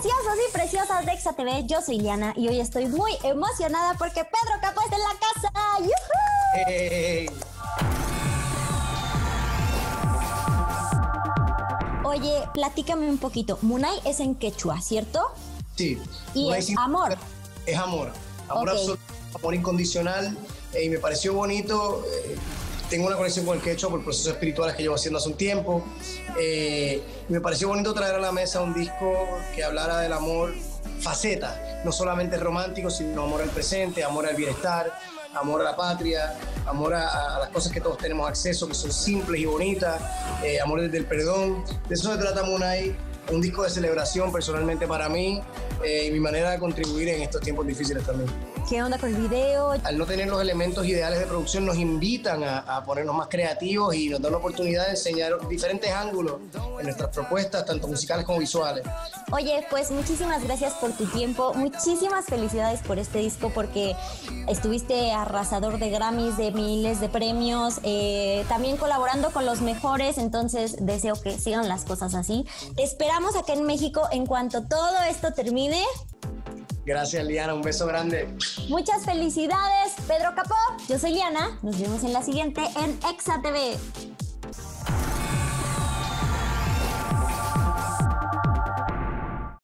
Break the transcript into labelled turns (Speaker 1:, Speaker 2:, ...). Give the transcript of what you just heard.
Speaker 1: preciosos y preciosas de Exa TV, yo soy Liana y hoy estoy muy emocionada porque Pedro Capó está en la casa. ¡Yuhu! Oye, platícame un poquito. Munay es en quechua, ¿cierto?
Speaker 2: Sí.
Speaker 1: Y
Speaker 2: Munay
Speaker 1: es amor.
Speaker 2: Es amor. Amor absoluto, amor incondicional. eh, y me pareció bonito. eh, tengo una conexión con el quechua por procesos espirituales que llevo haciendo hace un tiempo. eh, me pareció bonito traer a la mesa un disco que hablara del amor faceta, no solamente romántico, sino amor al presente, amor al bienestar, amor a la patria, amor a, a las cosas que todos tenemos acceso, que son simples y bonitas, eh, amor desde el perdón. De eso se trata Munay, un disco de celebración personalmente para mí eh, y mi manera de contribuir en estos tiempos difíciles también.
Speaker 1: ¿Qué onda con el video?
Speaker 2: Al no tener los elementos ideales de producción nos invitan a, a ponernos más creativos y nos dan la oportunidad de enseñar diferentes ángulos en nuestras propuestas, tanto musicales como visuales.
Speaker 1: Oye, pues muchísimas gracias por tu tiempo, muchísimas felicidades por este disco porque estuviste arrasador de Grammys, de miles de premios, eh, también colaborando con los mejores, entonces deseo que sigan las cosas así. Te esperamos acá en México en cuanto todo esto termine.
Speaker 2: Gracias Liana, un beso grande.
Speaker 1: Muchas felicidades, Pedro Capó. Yo soy Liana, nos vemos en la siguiente en Exa TV.